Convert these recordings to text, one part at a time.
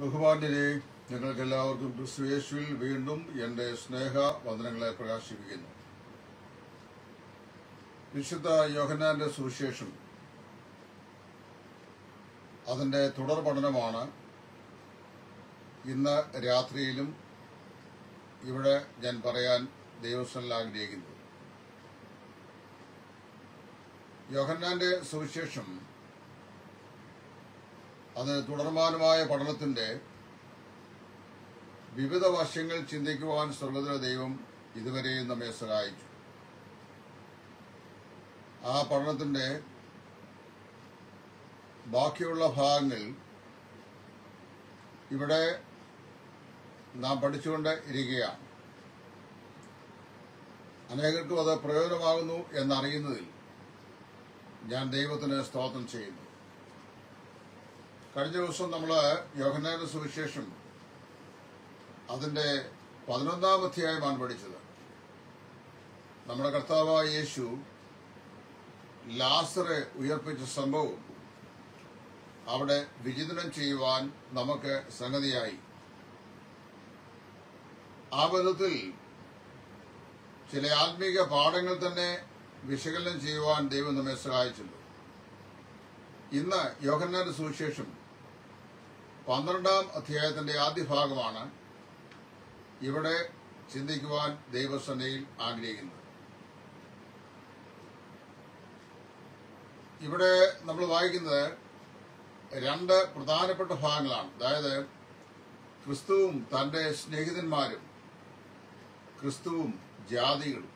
ബഹുമാന്യരെ ഞങ്ങൾക്ക് എല്ലാവർക്കും ക്രിസ്തുയേശുവിൽ വീണ്ടും എന്റെ സ്നേഹ വന്ദനങ്ങളെ പ്രകാശിപ്പിക്കുന്നു. വിശുദ്ധ യോഹന്നാന്റെ സുവിശേഷം. അതിന്റെ തുടർ പഠനമാണ് ഇന്ന് രാത്രിയിലും ഇവിടെ ഞാൻ പറയാൻ ദൈവസ്ഥലിൽ ആഗ്രഹിക്കുന്നത് യോഹന്നാന്റെ സുവിശേഷം അത് തുടർമാനമായ പഠനത്തിന്റെ വിവിധ വശങ്ങൾ ചിന്തിക്കുവാൻ സ്വർഗത്തിലെ ദൈവം ഇതുവരെയും നമ്മെ സഹായിച്ചു. ആ പഠനത്തിന്റെ ബാക്കിയുള്ള ഭാഗങ്ങൾ ഇവിടെ നാം പഠിച്ചുകൊണ്ട് ഇരിക്കുകയാണ് അനേകർക്കും അത് പ്രയോജനമാകുന്നു എന്നറിയുന്നതിൽ ഞാൻ ദൈവത്തിന് സ്തോത്രം ചെയ്യുന്നു. കഴിഞ്ഞ ദിവസം നമ്മൾ യോഹന്നാന്റെ സുവിശേഷം അതിന്റെ പതിനൊന്നാം അധ്യായമാണ് പഠിച്ചത്. നമ്മുടെ കർത്താവായ യേശു ലാസറെ ഉയർപ്പിച്ച സംഭവം അവിടെ വിചിന്തനം ചെയ്യുവാൻ നമുക്ക് സംഗതിയായി. ആ ബന്ധത്തിൽ ചില ആത്മീക പാഠങ്ങൾ തന്നെ വിശകലനം ചെയ്യുവാൻ ദൈവം നമ്മെ സഹായിച്ചുള്ളൂ ഇന്ന് യോഹന്നാന്റെ സുവിശേഷം പന്ത്രണ്ടാം അധ്യായത്തിന്റെ ആദ്യ ഭാഗമാണ് ഇവിടെ ചിന്തിക്കുവാൻ ദൈവസേനയിൽ ആഗ്രഹിക്കുന്നത്. ഇവിടെ നമ്മൾ വായിക്കുന്നത് രണ്ട് പ്രധാനപ്പെട്ട ഭാഗങ്ങളാണ്. അതായത് ക്രിസ്തുവും തന്റെ സ്നേഹിതന്മാരും ക്രിസ്തുവും ജാതികളും.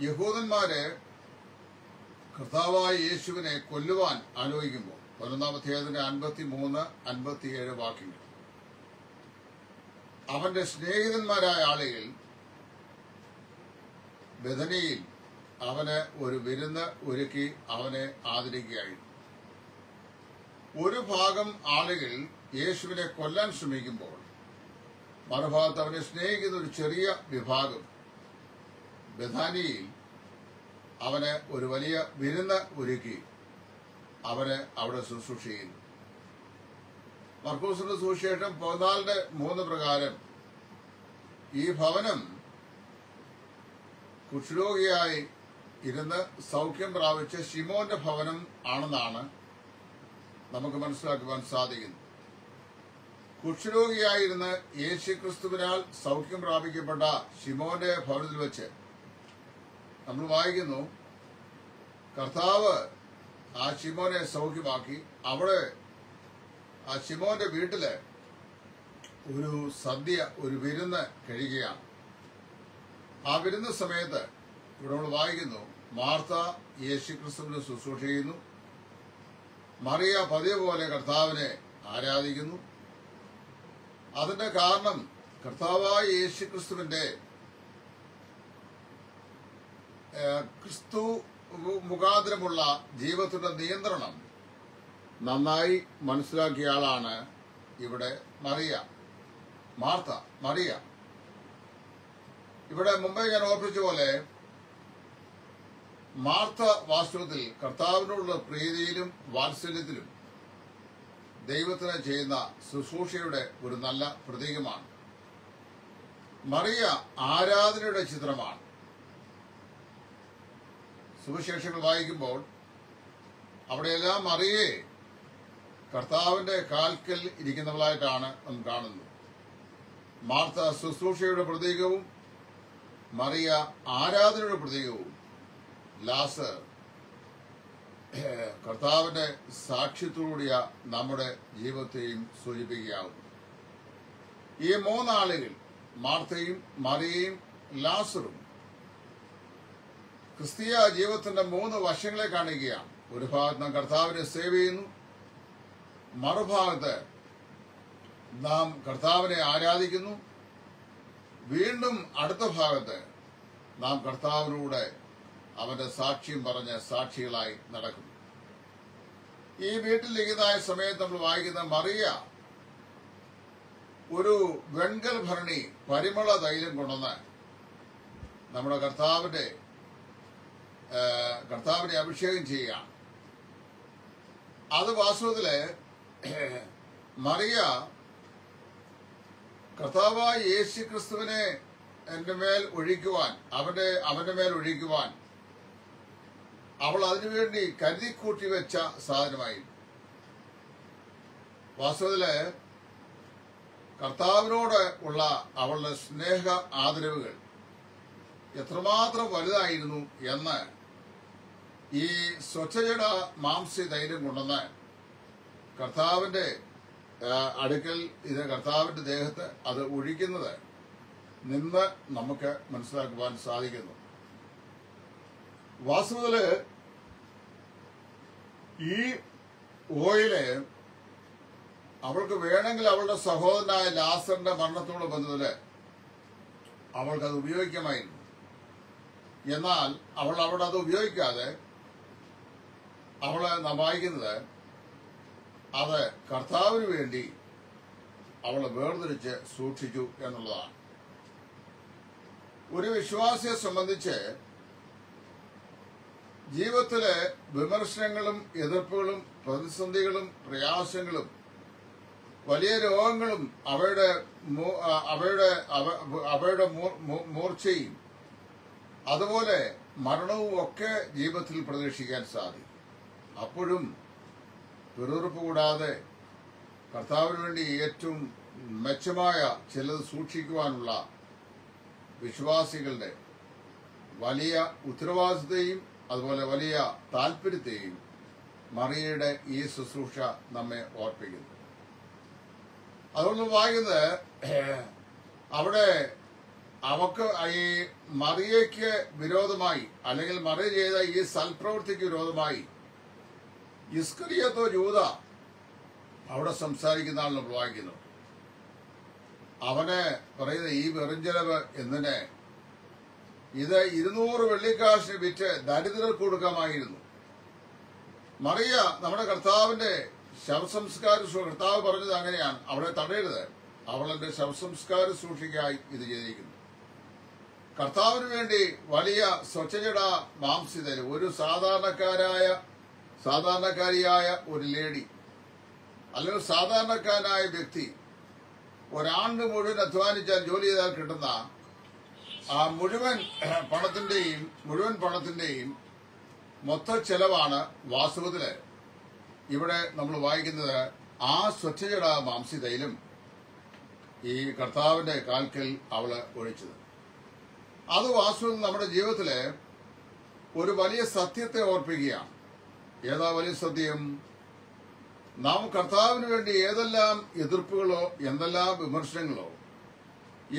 യഹൂദന്മാരെ കർത്താവായ യേശുവിനെ കൊല്ലുവാൻ ആലോചിക്കുമ്പോൾ പതിനൊന്നാം അധ്യായത്തിന്റെ അൻപത്തി മൂന്ന് അൻപത്തിയേഴ് വാക്യങ്ങൾ. അവന്റെ സ്നേഹിതന്മാരായ ആളുകൾ ബദനിയിൽ അവന് ഒരു വിരുന്ന് ഒരുക്കി അവനെ ആദരിക്കുകയായിരുന്നു. ഒരു ഭാഗം ആളുകൾ യേശുവിനെ കൊല്ലാൻ ശ്രമിക്കുമ്പോൾ മറുഭാഗത്ത് അവനെ സ്നേഹിക്കുന്ന ഒരു ചെറിയ വിഭാഗം ബഥാനിയിൽ അവന് ഒരു വലിയ വിരുന്ന് ഒരുക്കി അവന് അവിടെ ശുശ്രൂഷ ചെയ്യുന്നു മർക്കൂസിന്റെ സുവിശേഷം പതിനാലിന്റെ മൂന്ന് പ്രകാരം ഈ ഭവനം കുഷ്ഠരോഗിയായി ഇരുന്ന് സൗഖ്യം പ്രാപിച്ച ഷിമോന്റെ ഭവനം ആണെന്നാണ് നമുക്ക് മനസ്സിലാക്കുവാൻ സാധിക്കുന്നത്. കുഷ്ഠരോഗിയായിരുന്ന് യേശു ക്രിസ്തുവിനാൽ സൗഖ്യം പ്രാപിക്കപ്പെട്ട ഷിമോന്റെ ഭവനത്തിൽ വെച്ച് നമ്മൾ വായിക്കുന്നു കർത്താവ് ആ ഷിമോനെ സൗഖ്യമാക്കി. അവിടെ ആ ഷിമോന്റെ വീട്ടിൽ ഒരു സദ്യ ഒരു വിരുന്ന് കഴിയുകയാണ്. ആ വിരുന്ന സമയത്ത് ഇവിടെ നമ്മൾ വായിക്കുന്നു മാർത്ത യേശു ക്രിസ്തുവിന് ശുശ്രൂഷ ചെയ്യുന്നു മറിയ പതിവ് പോലെ കർത്താവിനെ ആരാധിക്കുന്നു. അതിന്റെ കാരണം കർത്താവായ യേശുക്രിസ്തുവിന്റെ ക്രിസ്തു മുഖാന്തരമുള്ള ജീവിതത്തിന്റെ നിയന്ത്രണം നന്നായി മനസ്സിലാക്കിയ ആളാണ് ഇവിടെ മറിയ. മാർത്ത മറിയ. ഇവിടെ മുംബൈ ഞാൻ ഓർപ്പിച്ച പോലെ മാർത്ത വാസ്തവത്തിൽ കർത്താവിനോടുള്ള പ്രീതിയിലും വാത്സല്യത്തിലും ദൈവത്തിന് ചെയ്യുന്ന ശുശ്രൂഷയുടെ ഒരു നല്ല പ്രതീകമാണ്. മറിയ ആരാധനയുടെ ചിത്രമാണ്. സുവിശേഷങ്ങൾ വായിക്കുമ്പോൾ അവിടെയെല്ലാം മറിയെ കർത്താവിന്റെ കാൽക്കൽ ഇരിക്കുന്നവളായിട്ടാണ് നാം കാണുന്നത്. മാർത്ത ശുശ്രൂഷയുടെ പ്രതീകവും മറിയ ആരാധനയുടെ പ്രതീകവും. ലാസർ കർത്താവിന്റെ സാക്ഷ്യത്തോടുകൂടിയ നമ്മുടെ ജീവിതത്തെയും സൂചിപ്പിക്കുകയാകുന്നു. ഈ മൂന്നാളുകൾ മാർത്തയും മറിയയും ലാസറും ക്രിസ്തീയ ജീവിതത്തിന്റെ മൂന്ന് വശങ്ങളെ കാണുകയാണ് ഒരു ഭാഗത്ത് നാം കർത്താവിനെ സേവ് ചെയ്യുന്നു. മറുഭാഗത്ത് നാം കർത്താവിനെ ആരാധിക്കുന്നു. വീണ്ടും അടുത്ത ഭാഗത്ത് നാം കർത്താവിലൂടെ അവന്റെ സാക്ഷ്യം പറഞ്ഞ് സാക്ഷികളായി നടക്കുന്നു. ഈ വീട്ടിൽ ലിഖിതായ സമയത്ത് നമ്മൾ വായിക്കുന്ന മറിയ ഒരു വെൺകൽ ഭരണി പരിമള തൈലം കൊണ്ടുവന്ന് നമ്മുടെ കർത്താവിന്റെ കർത്താവിനെ അഭിഷേകം ചെയ്യുകയാണ് അത് വാസ്തവത്തിൽ മറിയ കർത്താവായ യേശു ക്രിസ്തുവിനെ എന്റെ മേൽ ഒഴിക്കുവാൻ അവന്റെ അവന്റെ മേൽ ഒഴിക്കുവാൻ അവൾ അതിനുവേണ്ടി കരുതിക്കൂട്ടി വെച്ച സാധനമായി വാസ്തവത്തിൽ കർത്താവിനോട് ഉള്ള അവളുടെ സ്നേഹ ആദരവുകൾ എത്രമാത്രം വലുതായിരുന്നു എന്ന് ഈ സ്വച്ഛജട മാംസ്യ ധൈര്യം കൊണ്ടുവന്നാൽ കർത്താവിന്റെ അടുക്കൽ ഇത് കർത്താവിന്റെ ദേഹത്ത് അത് ഒഴിക്കുന്നത് നിന്ന് നമുക്ക് മനസ്സിലാക്കുവാൻ സാധിക്കുന്നു. വാസ്തവത്തിൽ ഈ ഓയിൽ അവൾക്ക് വേണമെങ്കിൽ അവളുടെ സഹോദരനായ ലാസറിന്റെ മരണത്തോട് ബന്ധത്തിൽ അവൾക്ക് അത് ഉപയോഗിക്കാമായിരുന്നു. എന്നാൽ അവൾ അവിടെ അത് ഉപയോഗിക്കാതെ അവൾ വായിക്കുന്നത് അത് കർത്താവിന് വേണ്ടി അവളെ വേർതിരിച്ച് സൂക്ഷിച്ചു എന്നുള്ളതാണ്. ഒരു വിശ്വാസിയെ സംബന്ധിച്ച് ജീവിതത്തിലെ വിമർശനങ്ങളും എതിർപ്പുകളും പ്രതിസന്ധികളും പ്രയാസങ്ങളും വലിയ രോഗങ്ങളും അവയുടെ അവയുടെ അവയുടെ മൂർ- മൂർച്ചയും അതുപോലെ മരണവും ഒക്കെ ജീവിതത്തിൽ പ്രതീക്ഷിക്കാൻ സാധിക്കും. അപ്പോഴും പിറുറുപ്പ് കൂടാതെ കർത്താവിന് വേണ്ടി ഏറ്റവും മെച്ചമായ ചിലത് സൂക്ഷിക്കുവാനുള്ള വിശ്വാസികളുടെ വലിയ ഉത്തരവാദിത്തയും അതുപോലെ വലിയ താല്പര്യത്തെയും മറിയയുടെ ഈ ശുശ്രൂഷ നമ്മെ ഓർപ്പിക്കുന്നു. അതുകൊണ്ട് വായിക്കുന്നത് അവിടെ അവക്ക് ഈ മറിയയ്ക്ക് വിരോധമായി അല്ലെങ്കിൽ മറിയ ചെയ്ത ഈ സൽപ്രവൃത്തിക്ക് വിരോധമായി ഇസ്കറിയത്തോ ജൂത. അവിടെ സംസാരിക്കുന്നതാണ് നമ്മൾ വായിക്കുന്നു. അവനെ പറയുന്ന ഈ വെറുഞ്ചെലവ് എന്തിന്? ഇത് ഇരുന്നൂറ് വെള്ളിക്കാശിന് വിറ്റ് ദരിദ്രർക്ക് കൊടുക്കാമായിരുന്നു. മറിയ നമ്മുടെ കർത്താവിന്റെ ശവസംസ്കാര കർത്താവ് പറഞ്ഞത് അങ്ങനെയാണ്. അവളെ തടയരുത്. അവൾ എന്റെ ശവസംസ്കാര സൂക്ഷിക്കായി ഇത് ചെയ്തിരിക്കുന്നു. കർത്താവിന് വേണ്ടി വലിയ സ്വച്ഛജട മാംസിതര് ഒരു സാധാരണക്കാരായ സാധാരണക്കാരിയായ ഒരു ലേഡി അല്ലെങ്കിൽ സാധാരണക്കാരനായ വ്യക്തി ഒരാണ്ട് മുഴുവൻ അധ്വാനിച്ചാൽ ജോലി ചെയ്താൽ കിട്ടുന്ന ആ മുഴുവൻ പണത്തിന്റെയും മുഴുവൻ പണത്തിന്റെയും മൊത്ത ചെലവാണ് വാസ്തവത്തിൽ ഇവിടെ നമ്മൾ വായിക്കുന്നത് ആ സ്വച്ഛജട മാംസിതയിലും ഈ കർത്താവിന്റെ കാൽക്കൽ അവൾ ഒഴിച്ചത്. അത് വാസ്തു നമ്മുടെ ജീവിതത്തിൽ ഒരു വലിയ സത്യത്തെ ഓർപ്പിക്കുകയാണ്. ഏതാ വലിയ സത്യം നാം കർത്താവിന് വേണ്ടി ഏതെല്ലാം എതിർപ്പുകളോ എന്തെല്ലാം വിമർശനങ്ങളോ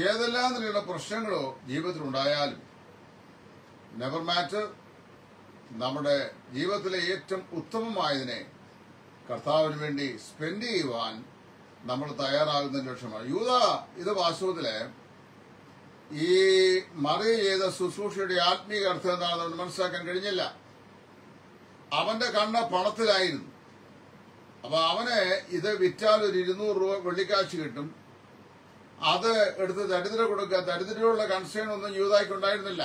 ഏതെല്ലാം നിലയുള്ള പ്രശ്നങ്ങളോ ജീവിതത്തിൽ ഉണ്ടായാലും നെവർ മാറ്റർ നമ്മുടെ ജീവിതത്തിലെ ഏറ്റവും ഉത്തമമായതിനെ കർത്താവിന് വേണ്ടി സ്പെൻഡ് ചെയ്യുവാൻ നമ്മൾ തയ്യാറാകുന്നതിന് ലക്ഷ്യമാണ്. യൂത ഇത് വാസ്തവത്തിൽ ഈ മറിയ ചെയ്ത ശുശ്രൂഷയുടെ ആത്മീയ അർത്ഥം എന്താണെന്ന് മനസ്സിലാക്കാൻ കഴിഞ്ഞില്ല. അവന്റെ കണ്ണ പണത്തിലായിരുന്നു. അപ്പൊ അവനെ ഇത് വിറ്റാൽ ഒരു ഇരുന്നൂറ് രൂപ വെള്ളിക്കാശ് കിട്ടും. അത് എടുത്ത് ദരിദ്ര കൊടുക്കുക ദരിദ്രയുള്ള കൺസേൺ ഒന്നും യൂതായിക്ക് ഉണ്ടായിരുന്നില്ല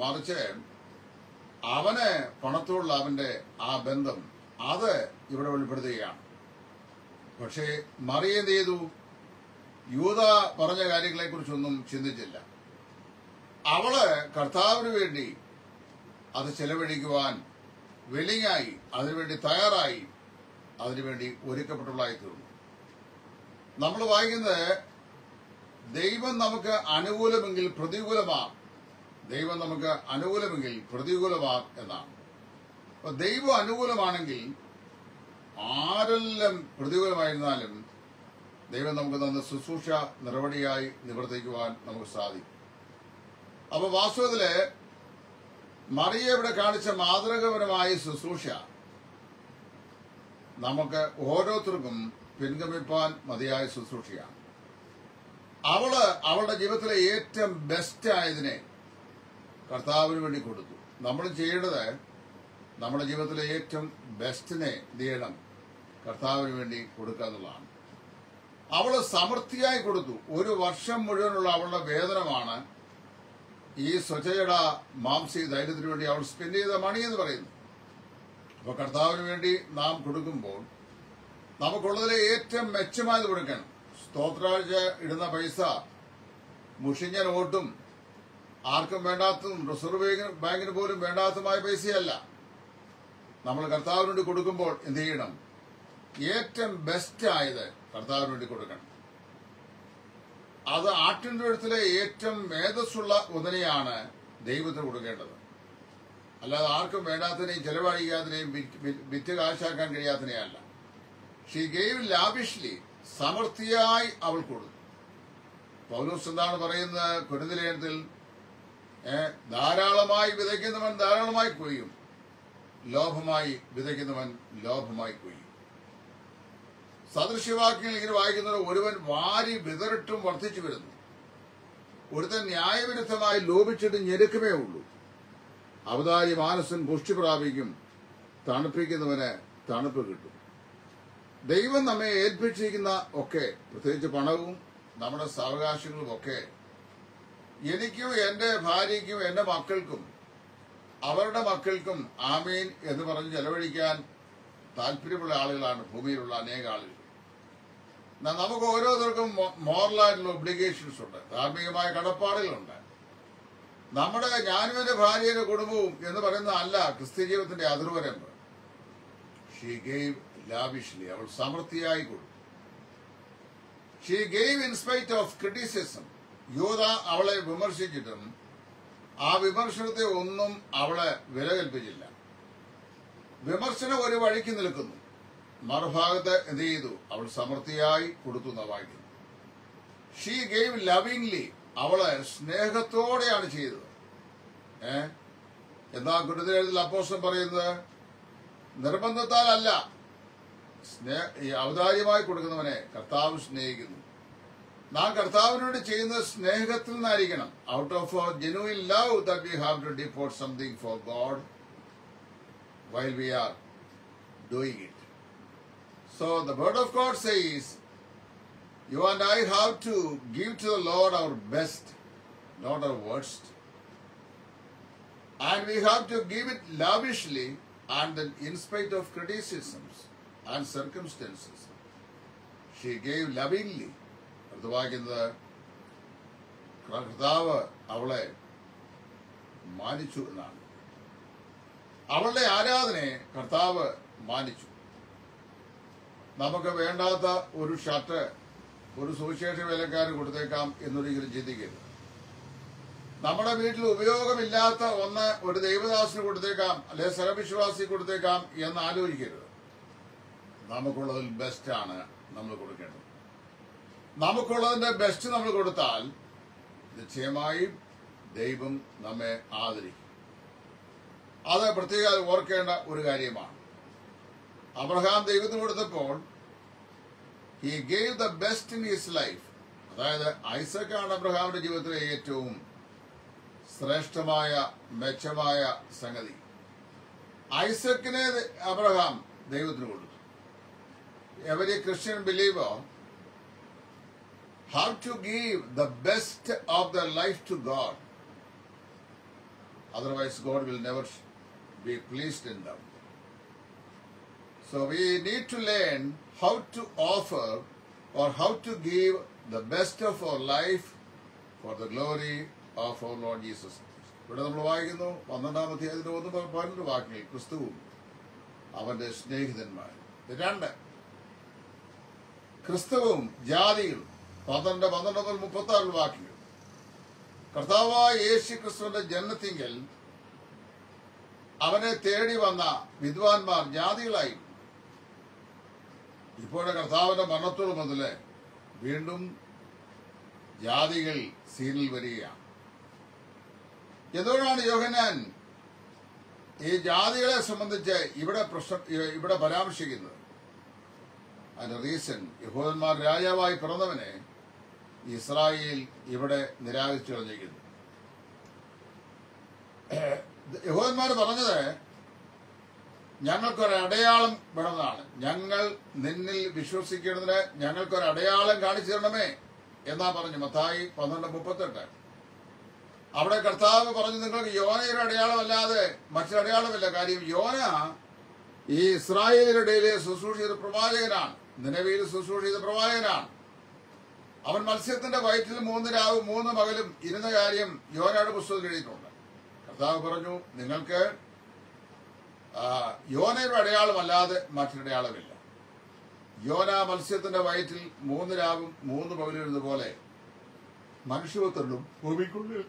മറിച്ച് അവന് പണത്തോടുള്ള അവന്റെ ആ ബന്ധം അത് ഇവിടെ വെളിപ്പെടുത്തുകയാണ്. പക്ഷേ മറിയ എന്ത് ചെയ്തു? യൂത പറഞ്ഞ കാര്യങ്ങളെ കുറിച്ചൊന്നും ചിന്തിച്ചില്ല. അവൾ കർത്താവിന് വേണ്ടി അത് ചെലവഴിക്കുവാൻ വെളിങ്ങായി അതിനുവേണ്ടി തയ്യാറായി അതിനുവേണ്ടി ഒരുക്കപ്പെട്ടുള്ളതായി തീർന്നു. നമ്മൾ വായിക്കുന്നത് ദൈവം നമുക്ക് അനുകൂലമെങ്കിൽ പ്രതികൂലമാ. ദൈവം നമുക്ക് അനുകൂലമെങ്കിൽ പ്രതികൂലമാ എന്നാണ്. അപ്പൊ ദൈവം അനുകൂലമാണെങ്കിൽ ആരെല്ലാം പ്രതികൂലമായിരുന്നാലും ദൈവം നമുക്ക് തന്ന ശുശ്രൂഷ നടപടിയായി നിവർത്തിക്കുവാൻ നമുക്ക് സാധിക്കും. അപ്പൊ വാസ്തവത്തിൽ മറിയ ഇവിടെ കാണിച്ച മാതൃകപരമായ ശുശ്രൂഷ നമുക്ക് ഓരോരുത്തർക്കും പിൻഗമിപ്പാൻ മതിയായ ശുശ്രൂഷയാണ്. അവൾ അവളുടെ ജീവിതത്തിലെ ഏറ്റവും ബെസ്റ്റ് ആയതിനെ കർത്താവിന് വേണ്ടി കൊടുത്തു. നമ്മൾ ചെയ്യേണ്ടത് നമ്മുടെ ജീവിതത്തിലെ ഏറ്റവും ബെസ്റ്റിനെ നേടണം. കർത്താവിന് വേണ്ടി കൊടുക്കുക എന്നുള്ളതാണ്. അവൾ സമൃദ്ധിയായി കൊടുത്തു. ഒരു വർഷം മുഴുവനുള്ള അവളുടെ വേതനമാണ് ഈ സ്വജയുടെ മാംസി ധൈര്യത്തിന് വേണ്ടി അവൾ സ്പെൻഡ് ചെയ്ത മണി എന്ന് പറയുന്നു. അപ്പൊ കർത്താവിന് വേണ്ടി നാം കൊടുക്കുമ്പോൾ നമുക്കുള്ളതിലെ ഏറ്റവും മെച്ചമായത് കൊടുക്കണം. സ്തോത്രാഴ്ച ഇടുന്ന പൈസ മുഷിഞ്ഞ നോട്ടും ആർക്കും വേണ്ടാത്തതും റിസർവ് ബാങ്കിന് പോലും വേണ്ടാത്തതുമായ പൈസയല്ല. നമ്മൾ കർത്താവിന് വേണ്ടി കൊടുക്കുമ്പോൾ എന്ത് ചെയ്യണം? ഏറ്റവും ബെസ്റ്റ് ആയത് കർത്താവിന് വേണ്ടി കൊടുക്കണം. അത് ആട്ടിന്റെ എഴുത്തിലെ ഏറ്റവും മേധസ്സുള്ള ഒന്നിനെയാണ് ദൈവത്തിന് കൊടുക്കേണ്ടത്. അല്ലാതെ ആർക്കും വേണ്ടാത്തതിനെയും ചെലവഴിക്കാത്തതിനെയും വിറ്റ് കാശാക്കാൻ കഴിയാത്തതിനെയല്ല ഷീ ഗെയ്വ് ലാബിഷ്ലി സമൃദ്ധിയായി അവൾ കൊടുത്തു. പൗലോസ് എന്താണ് പറയുന്നത്? കുരുന്നിലേനത്തിൽ ധാരാളമായി വിതയ്ക്കുന്നവൻ ധാരാളമായി കൊയ്യും. ലോഭമായി വിതയ്ക്കുന്നവൻ ലോഭമായി കൊയ്യും. സദൃശ്യവാക്യങ്ങൾ ഇങ്ങനെ വായിക്കുന്നത് ഒരുവൻ വാരി വിതറിട്ടും വർദ്ധിച്ചു വരുന്നു. ഒരുത്തൻ ന്യായവിരുദ്ധമായി ലോപിച്ചിട്ട് ഞെരുക്കുമേ ഉള്ളൂ. അവതാരി മാനസൻ പുഷ്ടി പ്രാപിക്കും തണുപ്പിക്കുന്നവന് തണുപ്പ് കിട്ടും. ദൈവം നമ്മെ ഏൽപ്പിച്ചിരിക്കുന്ന ഒക്കെ പ്രത്യേകിച്ച് പണവും നമ്മുടെ സാവകാശങ്ങളും ഒക്കെ എനിക്കും എന്റെ ഭാര്യയ്ക്കും എന്റെ മക്കൾക്കും അവരുടെ മക്കൾക്കും ആമീൻ എന്ന് പറഞ്ഞ് ചെലവഴിക്കാൻ താല്പര്യമുള്ള ആളുകളാണ് ഭൂമിയിലുള്ള അനേക ആളുകൾ നമുക്ക് ഓരോരുത്തർക്കും മോറലായിട്ടുള്ള ഒബ്ലിഗേഷൻസ് ഉണ്ട്. ധാർമ്മികമായ കടപ്പാടുകളുണ്ട്. നമ്മുടെ ഞാനും എന്റെ ഭാര്യയുടെ കുടുംബവും എന്ന് പറയുന്ന അല്ല ക്രിസ്ത്യ ജീവിതത്തിന്റെ അതിർവരമ്പ്. ഷീ ഗെയ്വ് ലാവിഷ്ലി അവൾ സമൃദ്ധിയായി കൊടുത്തു. She gave in spite of criticism യൂത അവളെ വിമർശിച്ചിട്ടും ആ വിമർശനത്തെ ഒന്നും അവളെ വില കൽപ്പിച്ചില്ല വിമർശനം ഒരു വഴിക്ക് നിൽക്കുന്നു. മറുഭാഗത്ത് എന്ത് ചെയ്തു? അവൾ സമൃദ്ധിയായി കൊടുത്തു വായിക്കുന്നു ഷീ ഗെയിം ലവിംഗ്ലി അവൾ സ്നേഹത്തോടെയാണ് ചെയ്തത്. ഏ? എന്നാ ഗുരുതരത്തിൽ അപ്പോസം പറയുന്നത്? നിർബന്ധത്താലല്ല. സ്നേഹ ഈ ഔദാര്യമായി കൊടുക്കുന്നവനെ കർത്താവ് സ്നേഹിക്കുന്നു. നാം കർത്താവിനോട് ചെയ്യുന്ന സ്നേഹത്തിൽ നിന്നായിരിക്കണം. Out of our genuine love that we have to deport something for God while we are doing it. So the word of God says, you and I have to give to the Lord our best, not our worst. And we have to give it lavishly and then in spite of criticisms and circumstances. She gave lovingly. അവളെ മാനിച്ചു എന്നാണ് അവളുടെ ആരാധനയെ കർത്താവ് മാനിച്ചു നമുക്ക് വേണ്ടാത്ത ഒരു shirt ഒരു സുവിശേഷ വേലക്കാരന് കൊടുത്തേക്കാം എന്നൊരിക്കലും ചിന്തിക്കരുത്. നമ്മുടെ വീട്ടിൽ ഉപയോഗമില്ലാത്ത ഒന്ന് ഒരു ദൈവദാസിന് കൊടുത്തേക്കാം അല്ലെ സ്ഥലവിശ്വാസി കൊടുത്തേക്കാം എന്ന് ആലോചിക്കരുത്. നമുക്കുള്ളതിൽ ബെസ്റ്റാണ് നമ്മൾ കൊടുക്കേണ്ടത്. നമുക്കുള്ളതിന്റെ ബെസ്റ്റ് നമ്മൾ കൊടുത്താൽ നിശ്ചയമായും ദൈവം നമ്മെ ആദരിക്കും. അത് പ്രത്യേകം ഓർക്കേണ്ട ഒരു കാര്യമാണ്. അബ്രഹാം ദൈവത്തിന് കൊടുത്തപ്പോൾ he gave the best in his life അതായത് ഐസക്കാണ് അബ്രഹാമിന്റെ ജീവിതത്തിലെ ഏറ്റവും ശ്രേഷ്ഠമായ മെച്ചമായ സംഗതി. ഐസക്കിനെ അബ്രഹാം ദൈവത്തിന് കൊടുത്തു. Every Christian believer how to give the best of the life to God otherwise God will never be pleased in them. So we need to learn how to offer or how to give the best of our life for the glory of our Lord Jesus. ഇവിടെ നമ്മൾ വായിക്കുന്നു പന്ത്രണ്ടാം അധ്യായത്തിന്റെ ഒന്ന് പന്ത്രണ്ട് വാക്കുകൾ ക്രിസ്തുവും അവന്റെ സ്നേഹിതന്മാർ രണ്ട്. ക്രിസ്തുവും ജാതികളും പന്ത്രണ്ട് പന്ത്രണ്ട് മുതൽ മുപ്പത്തി ആറ് വാക്കുകൾ കർത്താവായ യേശു ക്രിസ്തുവിന്റെ ജന്മത്തിങ്കൽ അവനെ തേടി വന്ന വിദ്വാൻമാർ ജാതികളായി ഇപ്പോഴെ കർത്താവിന്റെ മരണത്തോട് മുതൽ വീണ്ടും ജാതികൾ സീനിൽ വരികയാണ്. എന്തുകൊണ്ടാണ് യോഹനാൻ ഈ ജാതികളെ സംബന്ധിച്ച് ഇവിടെ പ്രശ്ന ഇവിടെ പരാമർശിക്കുന്നത്? അതിന്റെ റീസൺ യഹൂദന്മാർ രാജാവായി പിറന്നവനെ ഇസ്രായേൽ ഇവിടെ നിരാകരിച്ചു കളഞ്ഞിരിക്കുന്നു. യഹോദന്മാർ പറഞ്ഞത് ഞങ്ങൾക്കൊരു അടയാളം വേണമെന്നാണ്. ഞങ്ങൾ നിന്നിൽ വിശ്വസിക്കുന്നതിന് ഞങ്ങൾക്കൊരു അടയാളം കാണിച്ചു തരണമേ എന്നാ പറഞ്ഞു മത്തായി പന്ത്രണ്ട് മുപ്പത്തെട്ട്. അവിടെ കർത്താവ് പറഞ്ഞു നിങ്ങൾക്ക് യോനയുടെ അടയാളമല്ലാതെ മറ്റൊരടയാളമില്ല കാര്യം യോന ഈ ഇസ്രായേലിനിടയിലെ ചെയ്ത പ്രവാചകനാണ്. നിലവിൽ ശുശ്രൂഷ ചെയ്ത പ്രവാചകനാണ്. അവൻ മത്സ്യത്തിന്റെ വയറ്റിൽ മൂന്ന് രാവ് മൂന്ന് മകലും ഇരുന്ന കാര്യം യോനയുടെ പുസ്തകത്തിൽ എഴുതിയിട്ടുണ്ട്. കർത്താവ് പറഞ്ഞു നിങ്ങൾക്ക് യോനയുടെ അടയാളമല്ലാതെ മറ്റൊരടയാളമില്ല യോന മത്സ്യത്തിന്റെ വയറ്റിൽ മൂന്ന് രാവും മൂന്ന് പകലിരുന്ന പോലെ മനുഷ്യപുത്രനും ഭൂമിക്കുള്ളിൽ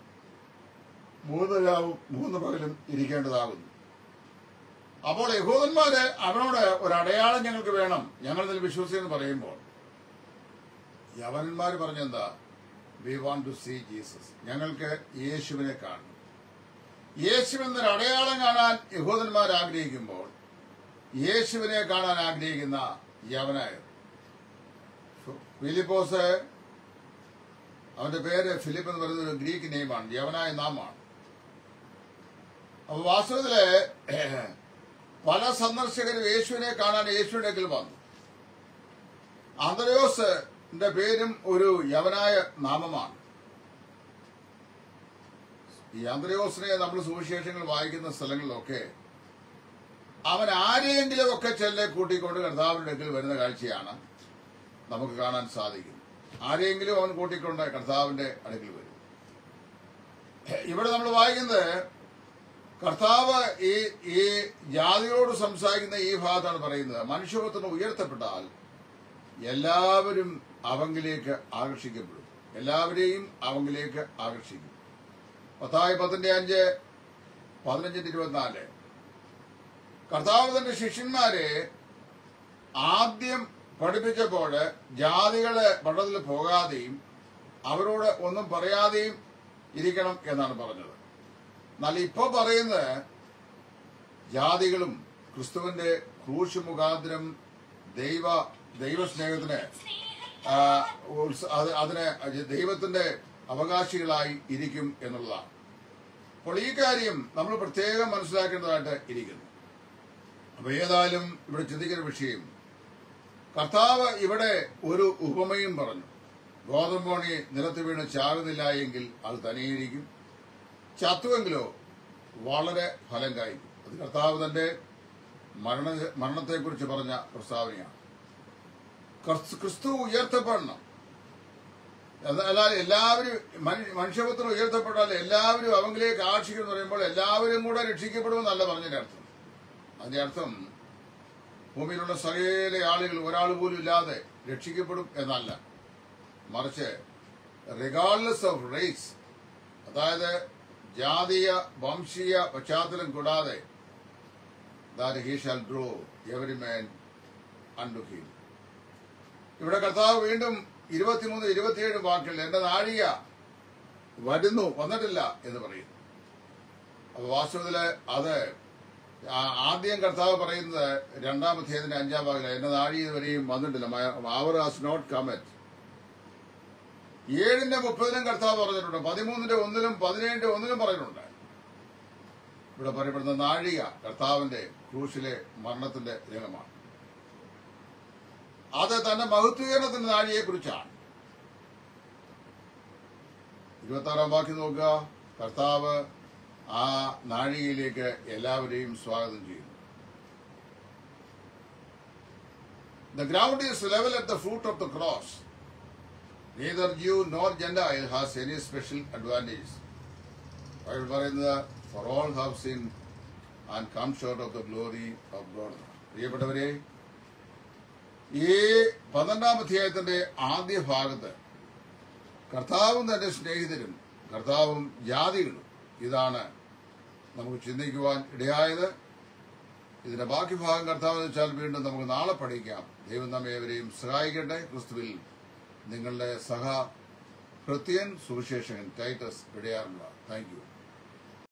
മൂന്ന് രാവും മൂന്ന് പകലും ഇരിക്കേണ്ടതാകുന്നു. അപ്പോൾ യഹൂദന്മാര് അവനോട് ഒരു അടയാളം ഞങ്ങൾക്ക് വേണം. ഞങ്ങൾ ഇതിൽ വിശ്വസിച്ചെന്ന് പറയുമ്പോൾ യവനന്മാർ പറഞ്ഞെന്താ? We want to see Jesus ഞങ്ങൾക്ക് യേശുവിനെ കാണണം. യേശുവെന്നൊരു അടയാളം കാണാൻ യഹൂദന്മാർ ആഗ്രഹിക്കുമ്പോൾ യേശുവിനെ കാണാൻ ആഗ്രഹിക്കുന്ന യവനായ ഫിലിപ്പോസ് അവന്റെ പേര് ഫിലിപ്പ് എന്ന് പറയുന്ന ഒരു ഗ്രീക്ക് നെയ്മാണ് യവനായ നാമാണ്. അപ്പൊ വാസ്തവത്തിൽ പല സന്ദർശകരും യേശുവിനെ കാണാൻ യേശുവിന്റെ അടുക്കൽ വന്നു. ആന്ത്രയോസിന്റെ പേരും ഒരു യവനായ നാമമാണ്. ഈ ആന്ത്രയോസിനെ നമ്മൾ സുവിശേഷങ്ങൾ വായിക്കുന്ന സ്ഥലങ്ങളിലൊക്കെ അവൻ ആരെയെങ്കിലും ഒക്കെ ചെല്ലെ കൂട്ടിക്കൊണ്ട് കർത്താവിന്റെ അടുക്കൽ വരുന്ന കാഴ്ചയാണ് നമുക്ക് കാണാൻ സാധിക്കും. ആരെയെങ്കിലും അവൻ കൂട്ടിക്കൊണ്ട് കർത്താവിന്റെ അടുക്കൽ വരും. ഇവിടെ നമ്മൾ വായിക്കുന്നത് കർത്താവ് ഈ ഈ ജാതികളോട് സംസാരിക്കുന്ന ഈ ഭാഗത്താണ് പറയുന്നത്. മനുഷ്യപുത്രന് ഉയർത്തപ്പെട്ടാൽ എല്ലാവരും അവങ്കിലേക്ക് ആകർഷിക്കപ്പെടും. എല്ലാവരെയും അവങ്കിലേക്ക് ആകർഷിക്കും. പത്തായി പത്തിന്റെ അഞ്ച് പതിനഞ്ചിന്റെ ഇരുപത്തിനാല്. കർത്താവ് തന്റെ ശിഷ്യന്മാരെ ആദ്യം പഠിപ്പിച്ചപ്പോൾ ജാതികളെ പഠനത്തിൽ പോകാതെയും അവരോട് ഒന്നും പറയാതെയും ഇരിക്കണം എന്നാണ് പറഞ്ഞത്. എന്നാൽ ഇപ്പൊ പറയുന്നത് ജാതികളും ക്രിസ്തുവിന്റെ ക്രൂശ് മുഖാന്തരം ദൈവ ദൈവസ്നേഹത്തിന് അതിന് ദൈവത്തിന്റെ അവകാശികളായി ഇരിക്കും എന്നുള്ളതാണ്. അപ്പോൾ ഈ കാര്യം നമ്മൾ പ്രത്യേകം മനസ്സിലാക്കേണ്ടതായിട്ട് ഇരിക്കുന്നു. അപ്പൊ ഏതായാലും ഇവിടെ ചിന്തിക്കുന്ന വിഷയം. കർത്താവ് ഇവിടെ ഒരു ഉപമയും പറഞ്ഞു. ഗോതമ്പോണി നിലത്ത് വീണ് ചാകുന്നില്ല എങ്കിൽ അത് തനിയിരിക്കും. ചത്തുവെങ്കിലോ വളരെ ഫലം കായ്ക്കും അത് കർത്താവ് തന്റെ മരണ മരണത്തെക്കുറിച്ച് പറഞ്ഞ പ്രസ്താവനയാണ്. ക്രിസ്തു- ഉയർത്തപ്പെടണം. അല്ലാതെ എല്ലാവരും മനു- മനുഷ്യപുത്രം ഉയർത്തപ്പെട്ടാൽ എല്ലാവരും അവങ്കിലേക്ക് ആകർഷിക്കും എന്ന് പറയുമ്പോൾ എല്ലാവരും കൂടെ രക്ഷിക്കപ്പെടുമെന്നല്ല പറഞ്ഞതിന്റെ അർത്ഥം അതിന്റെ അർത്ഥം ഭൂമിയിലുള്ള സകല ആളുകൾ ഒരാൾ പോലും ഇല്ലാതെ രക്ഷിക്കപ്പെടും എന്നല്ല മറിച്ച് റിഗാർഡ്ലെസ് ഓഫ് റേസ് അതായത് ജാതീയ വംശീയ പശ്ചാത്തലം കൂടാതെ ഡ്രോ മാൻ. ഇവിടെ കർത്താവ് വീണ്ടും ഇരുപത്തിമൂന്ന് ഇരുപത്തിയേഴ് വാക്കിൽ എന്റെ നാഴിക വരുന്നു വന്നിട്ടില്ല എന്ന് പറയുന്നു. അപ്പൊ വാസ്തവത്തിൽ അത് ആദ്യം കർത്താവ് പറയുന്നത് രണ്ടാം അധ്യായത്തിന്റെ അഞ്ചാം ഭാഗം എന്റെ നാഴിക ഇതുവരെയും വന്നിട്ടില്ല അവർ ഹാസ് നോട്ട് കമറ്റ് ഏഴിന്റെ മുപ്പതിനും കർത്താവ് പറഞ്ഞിട്ടുണ്ട് പതിമൂന്നിന്റെ ഒന്നിലും പതിനേഴിന്റെ ഒന്നിലും പറഞ്ഞിട്ടുണ്ട്. ഇവിടെ പറയപ്പെടുന്ന നാഴിക കർത്താവിന്റെ ക്രൂശിലെ മരണത്തിന്റെ രംഗമാണ് അത് തന്റെ മഹത്വീകരണത്തിന്റെ നാഴിയെ കുറിച്ചാണ് ഇരുപത്തി ആറാം വാക്യം നോക്കുക കർത്താവ് ആ നാഴികയിലേക്ക് എല്ലാവരെയും സ്വാഗതം ചെയ്യുന്നു The ground is level at the foot of the cross. Neither Jew nor Gentile has any special advantage. അവർ പറയുന്നത് for all have sinned and come short of the glory of God പ്രിയപ്പെട്ടവരെ ഈ പന്ത്രണ്ടാം അധ്യായത്തിന്റെ ആദ്യ ഭാഗത്ത് കർത്താവും തന്റെ സ്നേഹിതരും കർത്താവും ജാതികളും ഇതാണ് നമുക്ക് ചിന്തിക്കുവാൻ ഇടയായത്. ഇതിന്റെ ബാക്കി ഭാഗം കർത്താവ് വെച്ചാൽ വീണ്ടും നമുക്ക് നാളെ പഠിക്കാം. ദൈവം നമ്മെ സഹായിക്കട്ടെ. ക്രിസ്തുവിൽ നിങ്ങളുടെ സഹ കൃത്യൻ സുവിശേഷകൻ ടൈറ്റസ് ഇടയാറുള്ള. Thank you.